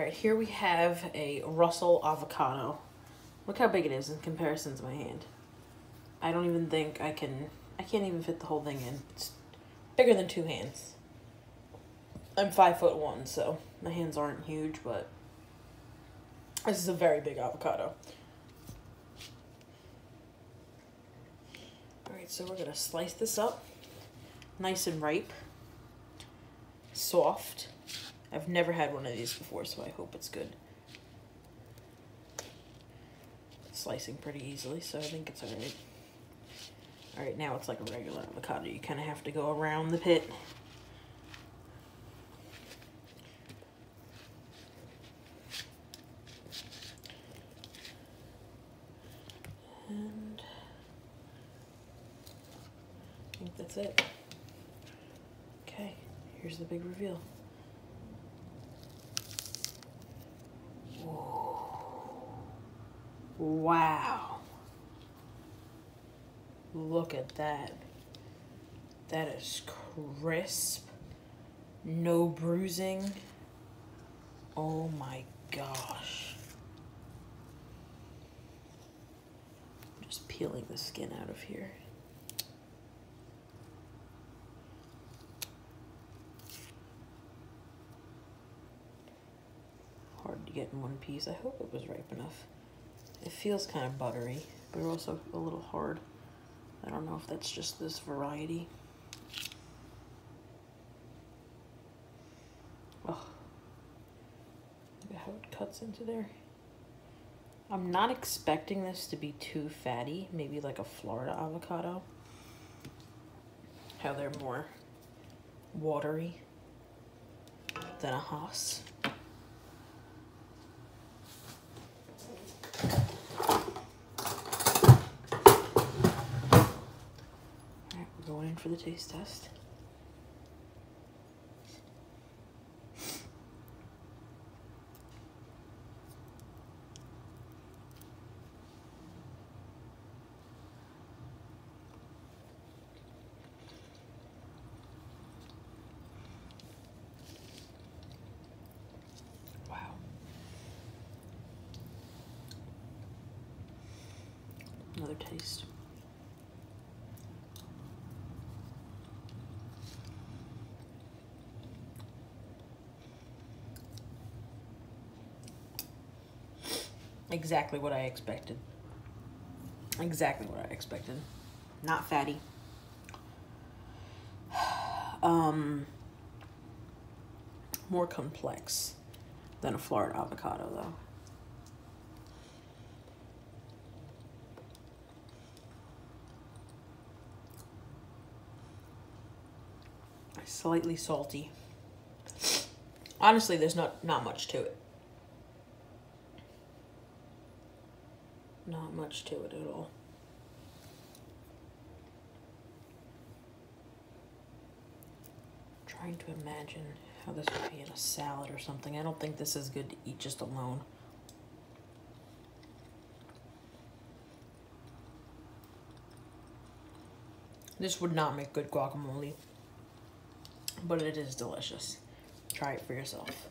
right, here we have a Russell avocado. Look how big it is in comparison to my hand. I don't even think I can, I can't even fit the whole thing in. It's bigger than two hands. I'm five foot one, so my hands aren't huge, but this is a very big avocado. Alright, so we're gonna slice this up nice and ripe, soft. I've never had one of these before, so I hope it's good. Slicing pretty easily, so I think it's alright. Alright, now it's like a regular avocado. You kind of have to go around the pit. And I think that's it. Okay, here's the big reveal. Wow. Look at that. That is crisp. No bruising. Oh my gosh. Just peeling the skin out of here. To get in one piece. I hope it was ripe enough. It feels kind of buttery, but also a little hard. I don't know if that's just this variety. Oh, look at how it cuts into there. I'm not expecting this to be too fatty, maybe like a Florida avocado. How they're more watery than a Hass. In for the taste test. Wow. Another taste. Exactly what I expected. Exactly what I expected. Not fatty. Um, more complex than a Florida avocado, though. Slightly salty. Honestly, there's not, not much to it. Not much to it at all. trying to imagine how this would be in a salad or something. I don't think this is good to eat just alone. This would not make good guacamole, but it is delicious. Try it for yourself.